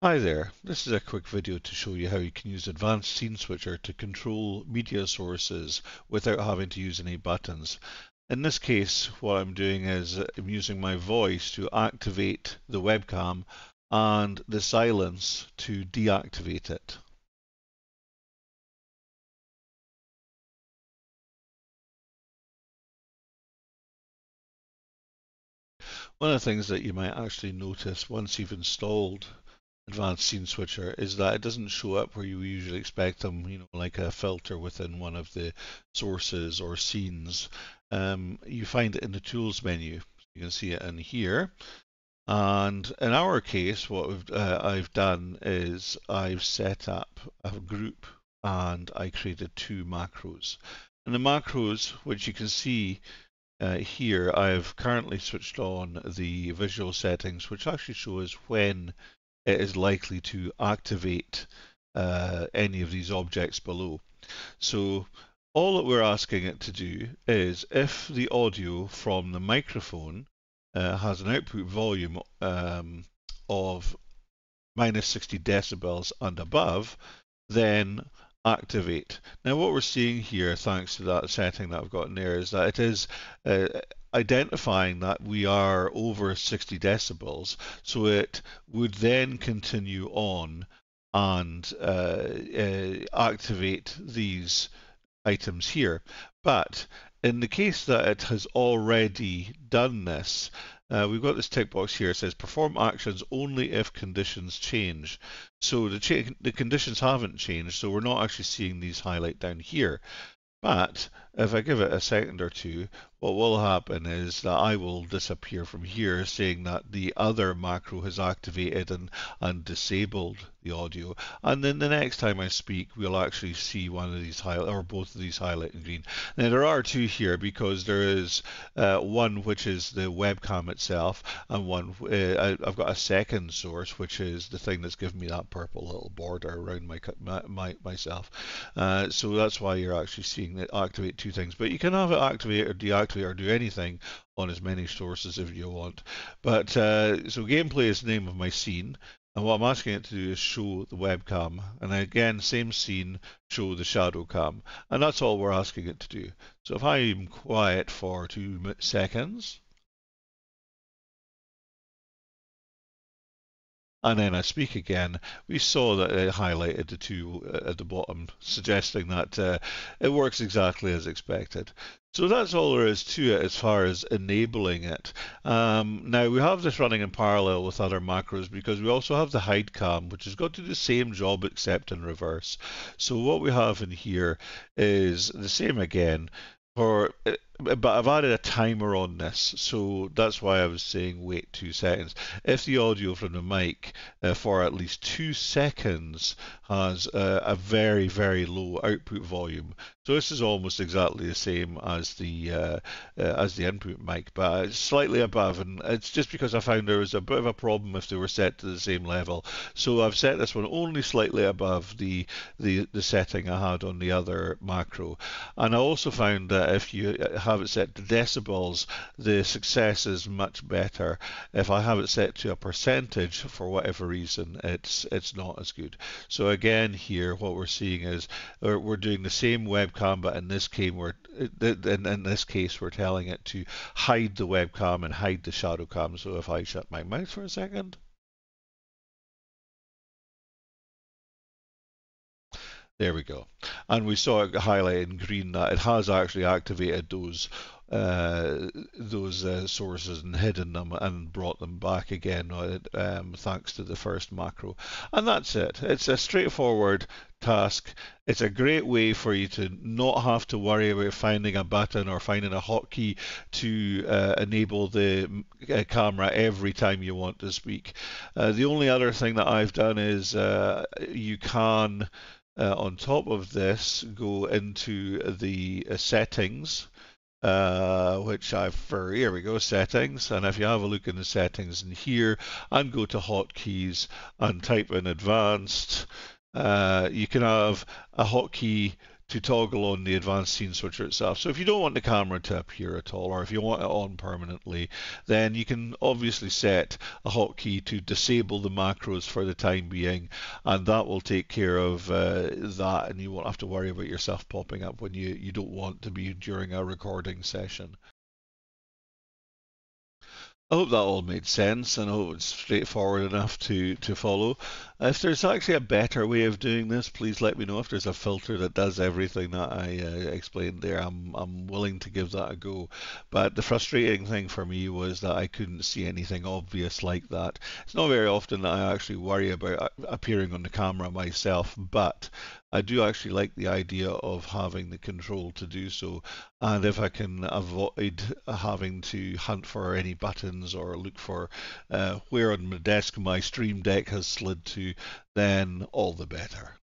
Hi there, this is a quick video to show you how you can use Advanced Scene Switcher to control media sources without having to use any buttons. In this case, what I'm doing is I'm using my voice to activate the webcam and the silence to deactivate it. One of the things that you might actually notice once you've installed advanced scene switcher is that it doesn't show up where you usually expect them, you know, like a filter within one of the sources or scenes. Um, you find it in the tools menu. You can see it in here. And in our case, what uh, I've done is I've set up a group and I created two macros. And the macros, which you can see uh, here, I've currently switched on the visual settings, which actually shows when it is likely to activate uh, any of these objects below. So all that we're asking it to do is if the audio from the microphone uh, has an output volume um, of minus 60 decibels and above, then activate. Now what we're seeing here, thanks to that setting that I've got in there, is that it is uh, identifying that we are over 60 decibels, so it would then continue on and uh, uh, activate these items here. But in the case that it has already done this, uh, we've got this tick box here. It says perform actions only if conditions change. So the, the conditions haven't changed, so we're not actually seeing these highlight down here. But if I give it a second or two, what will happen is that I will disappear from here saying that the other macro has activated and, and disabled the audio. And then the next time I speak, we'll actually see one of these highlight or both of these highlight in green. Now there are two here because there is uh, one which is the webcam itself, and one uh, I've got a second source which is the thing that's giving me that purple little border around my, my, my myself. Uh, so that's why you're actually seeing it activate two things. But you can have it activate or deactivate or do anything on as many sources if you want. But uh, so gameplay is the name of my scene. And what I'm asking it to do is show the webcam. And again, same scene, show the shadow cam. And that's all we're asking it to do. So if I'm quiet for two seconds, and then I speak again, we saw that it highlighted the two at the bottom, suggesting that uh, it works exactly as expected. So that's all there is to it as far as enabling it. Um, now we have this running in parallel with other macros because we also have the hide cam, which has got to do the same job except in reverse. So what we have in here is the same again for but I've added a timer on this, so that's why I was saying wait two seconds. If the audio from the mic uh, for at least two seconds has uh, a very, very low output volume, so this is almost exactly the same as the uh, uh as the input mic, but it's slightly above, and it's just because I found there was a bit of a problem if they were set to the same level. So I've set this one only slightly above the the, the setting I had on the other macro, and I also found that if you have it set to decibels, the success is much better. If I have it set to a percentage, for whatever reason, it's it's not as good. So again, here what we're seeing is uh, we're doing the same webcam, but in this case we're in, in this case we're telling it to hide the webcam and hide the shadow cam. So if I shut my mouth for a second. There we go. And we saw it highlighted in green that it has actually activated those uh, those uh, sources and hidden them and brought them back again uh, um, thanks to the first macro. And that's it. It's a straightforward task. It's a great way for you to not have to worry about finding a button or finding a hotkey to uh, enable the uh, camera every time you want to speak. Uh, the only other thing that I've done is you can uh, on top of this, go into the uh, settings, uh, which I've for here we go settings. And if you have a look in the settings in here and go to hotkeys and type in advanced, uh, you can have a hotkey to toggle on the advanced scene switcher itself. So if you don't want the camera to appear at all, or if you want it on permanently, then you can obviously set a hotkey to disable the macros for the time being, and that will take care of uh, that, and you won't have to worry about yourself popping up when you, you don't want to be during a recording session. I hope that all made sense and I hope it's straightforward enough to, to follow. If there's actually a better way of doing this, please let me know. If there's a filter that does everything that I uh, explained there, I'm, I'm willing to give that a go. But the frustrating thing for me was that I couldn't see anything obvious like that. It's not very often that I actually worry about appearing on the camera myself, but I do actually like the idea of having the control to do so. And if I can avoid having to hunt for any buttons or look for uh, where on my desk my Stream Deck has slid to, then all the better.